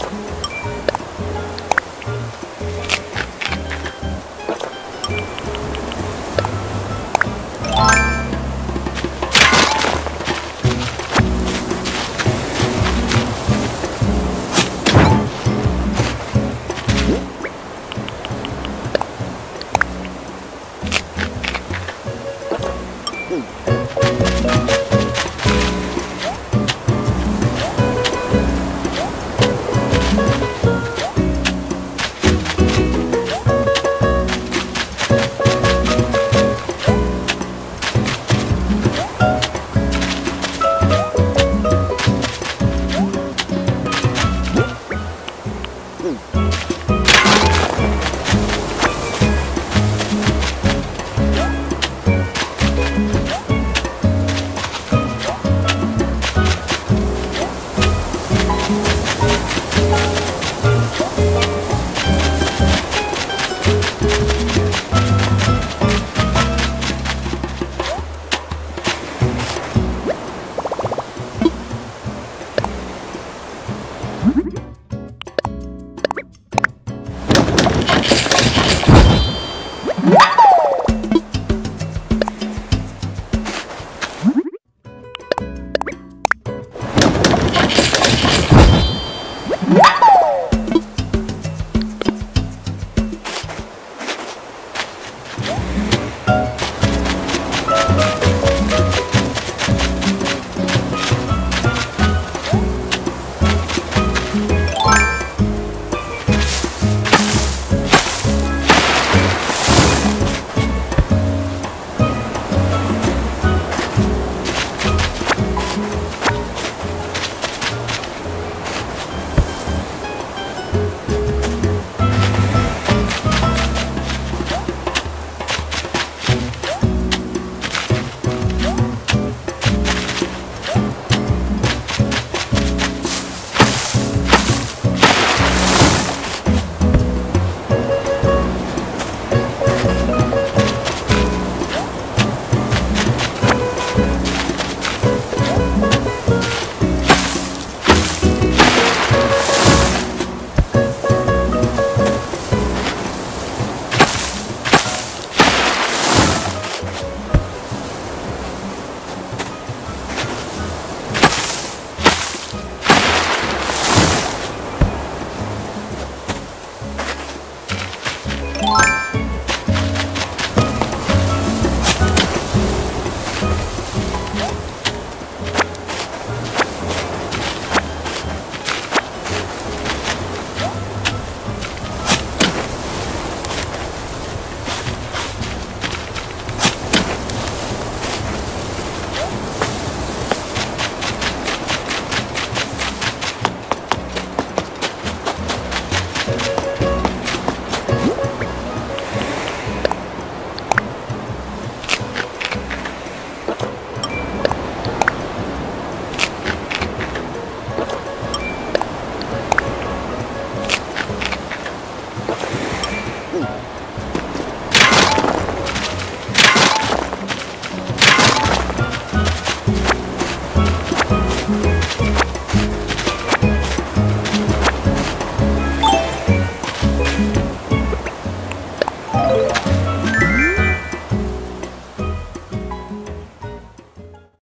음.